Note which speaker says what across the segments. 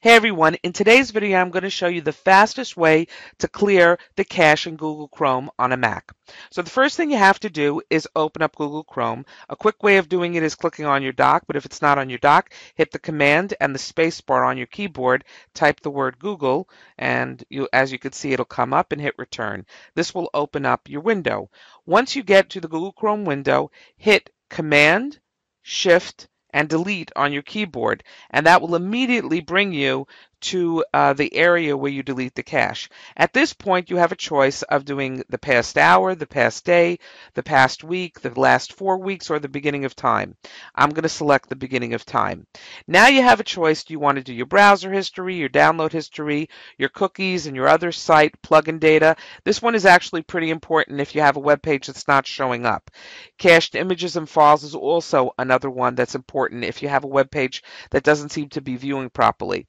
Speaker 1: Hey everyone, in today's video I'm going to show you the fastest way to clear the cache in Google Chrome on a Mac. So the first thing you have to do is open up Google Chrome. A quick way of doing it is clicking on your dock, but if it's not on your dock, hit the command and the space bar on your keyboard, type the word Google, and you, as you can see it'll come up and hit return. This will open up your window. Once you get to the Google Chrome window, hit Command, Shift, and delete on your keyboard, and that will immediately bring you to uh, the area where you delete the cache. At this point, you have a choice of doing the past hour, the past day, the past week, the last four weeks, or the beginning of time. I'm going to select the beginning of time. Now you have a choice. Do you want to do your browser history, your download history, your cookies, and your other site plugin data? This one is actually pretty important if you have a web page that's not showing up. Cached images and files is also another one that's important if you have a web page that doesn't seem to be viewing properly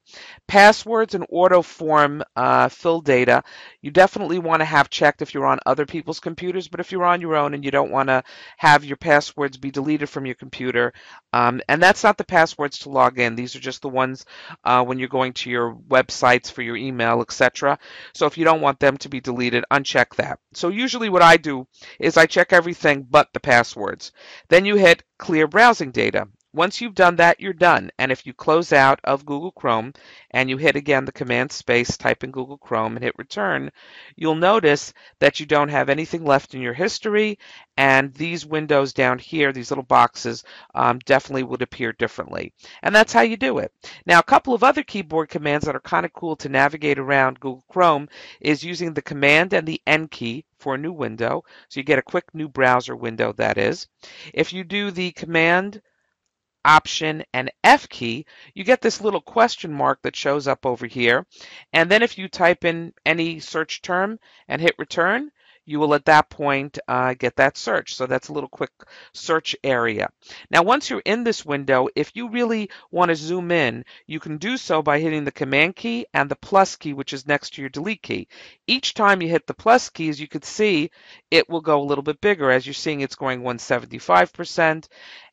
Speaker 1: passwords and auto form uh, fill data, you definitely want to have checked if you're on other people's computers, but if you're on your own and you don't want to have your passwords be deleted from your computer, um, and that's not the passwords to log in. These are just the ones uh, when you're going to your websites for your email, etc. So if you don't want them to be deleted, uncheck that. So usually what I do is I check everything but the passwords. Then you hit clear browsing data. Once you've done that, you're done. And if you close out of Google Chrome and you hit again the command space, type in Google Chrome and hit return, you'll notice that you don't have anything left in your history. And these windows down here, these little boxes, um, definitely would appear differently. And that's how you do it. Now, a couple of other keyboard commands that are kind of cool to navigate around Google Chrome is using the command and the N key for a new window. So you get a quick new browser window, that is. If you do the command Option, and F key, you get this little question mark that shows up over here. And then if you type in any search term and hit return, you will at that point uh, get that search. So that's a little quick search area. Now, once you're in this window, if you really want to zoom in, you can do so by hitting the Command key and the plus key, which is next to your delete key. Each time you hit the plus key, as you can see, it will go a little bit bigger. As you're seeing, it's going 175%.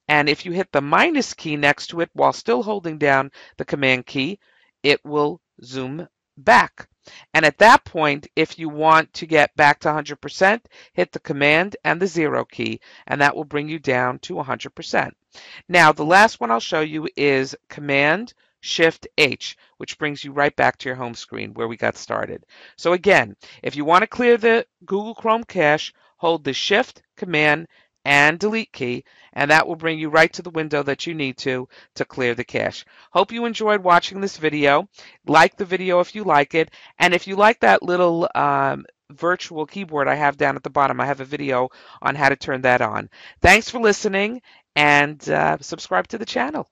Speaker 1: And if you hit the minus key next to it while still holding down the command key, it will zoom back. And at that point, if you want to get back to 100%, hit the command and the zero key, and that will bring you down to 100%. Now, the last one I'll show you is command Shift H, which brings you right back to your home screen where we got started. So again, if you want to clear the Google Chrome cache, hold the Shift, Command, and delete key, and that will bring you right to the window that you need to to clear the cache. Hope you enjoyed watching this video. Like the video if you like it, and if you like that little um, virtual keyboard I have down at the bottom, I have a video on how to turn that on. Thanks for listening, and uh, subscribe to the channel.